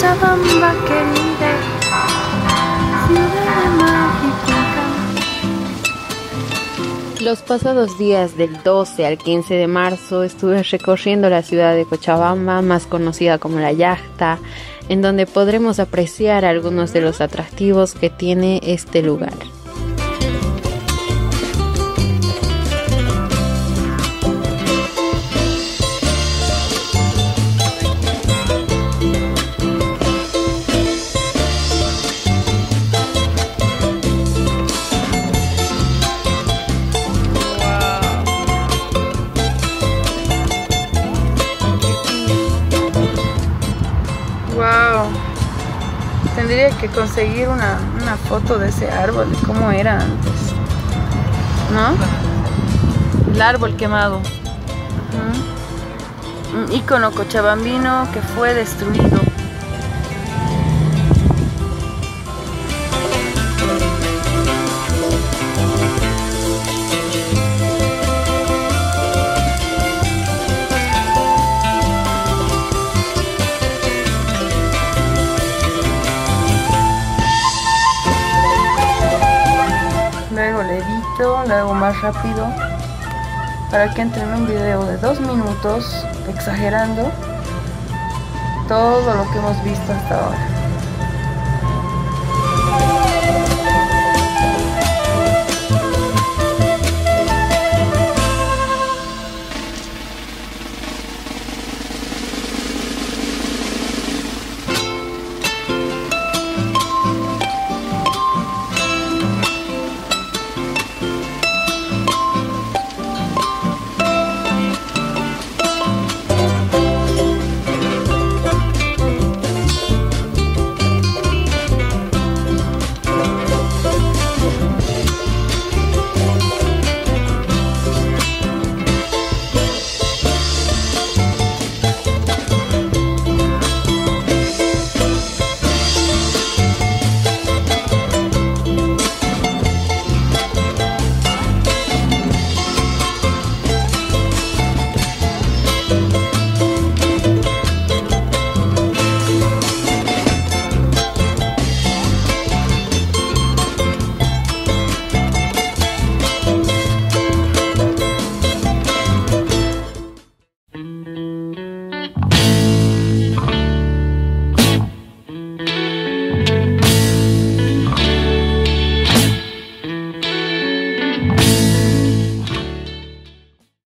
Cochabamba querida, ciudad. Los pasados días del 12 al 15 de marzo estuve recorriendo la ciudad de Cochabamba, más conocida como La Yachta, en donde podremos apreciar algunos de los atractivos que tiene este lugar. Tendría que conseguir una, una foto de ese árbol, de cómo era antes. ¿No? El árbol quemado. Ujú. Un ícono cochabambino que fue destruido. Le hago más rápido para que entre en un video de dos minutos exagerando todo lo que hemos visto hasta ahora.